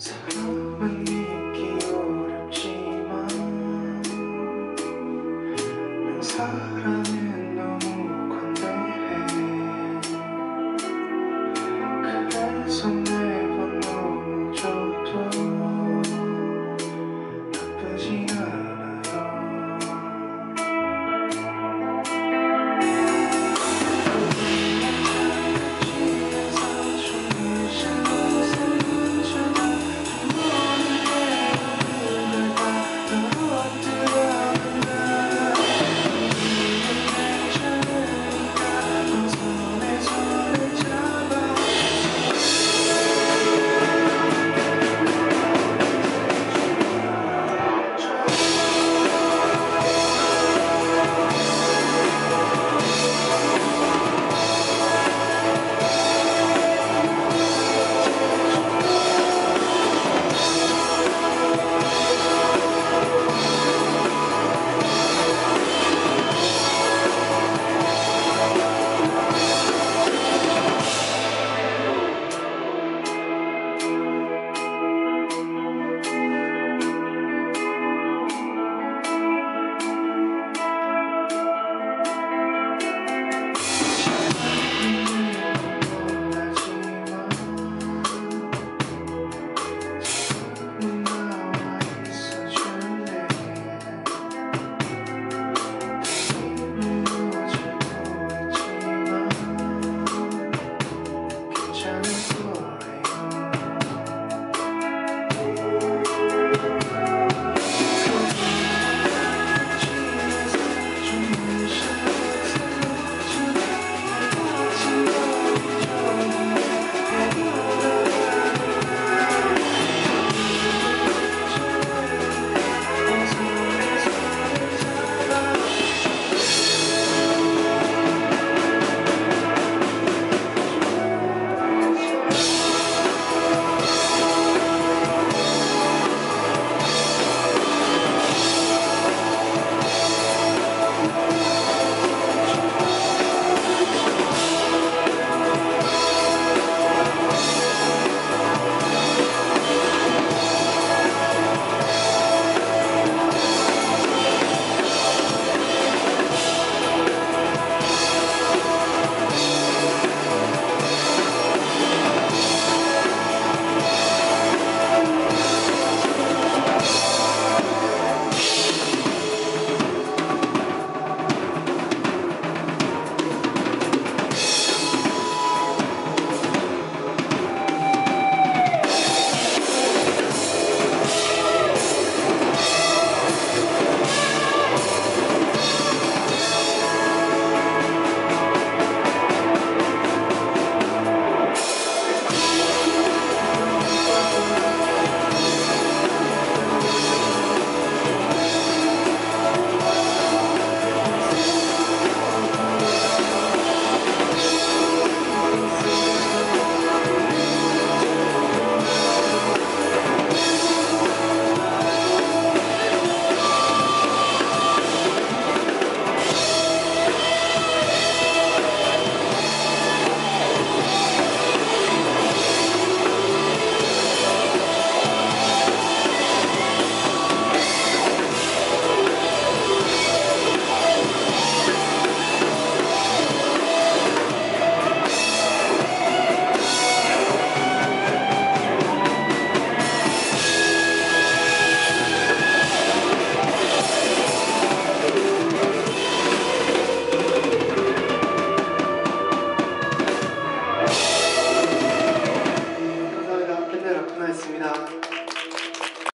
사랑은 잊기 어렵지만 난 사랑을